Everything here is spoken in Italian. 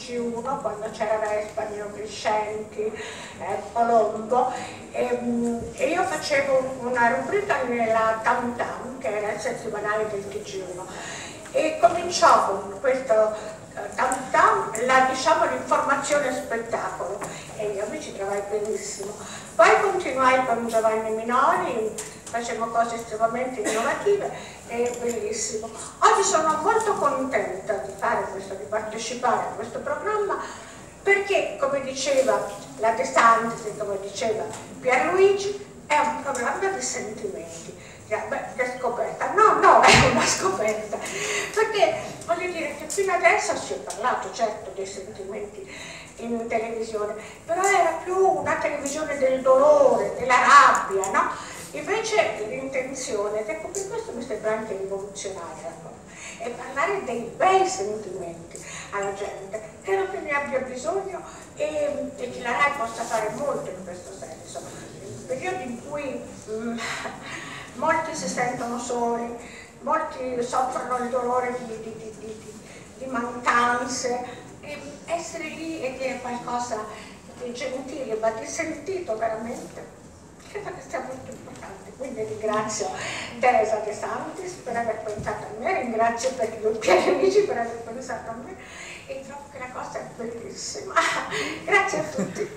TG1 quando c'era Vespa, Nino Crescenti, eh, Colombo e, mm, e, io facevo una rubrica nella Tam Tam che era il settimanale del TG1 e cominciò con questo eh, Tam Tam la diciamo l'informazione spettacolo e io mi ci trovai benissimo. Poi continuai con Giovanni Minori facevo cose estremamente innovative e bellissimo. Oggi sono molto contenta di fare questo, di partecipare a questo programma perché, come diceva la De Santis, come diceva Pierluigi, è un programma di sentimenti, che scoperta. No, no, è una scoperta, perché voglio dire che fino adesso si è parlato certo dei sentimenti in televisione, però era più una televisione del dolore, l'intenzione, ecco per questo mi sembra anche rivoluzionaria, è parlare dei bei sentimenti alla gente, credo che ne abbia bisogno e, e che la RAI possa fare molto in questo senso. In periodi in cui mm, molti si sentono soli, molti soffrono il dolore di, di, di, di mancanze, essere lì e dire qualcosa di gentile ma di sentito veramente sia molto importante. Quindi ringrazio Teresa De Santis per aver pensato a me, ringrazio per i due amici per aver pensato a me e trovo che la cosa è bellissima. Grazie a tutti.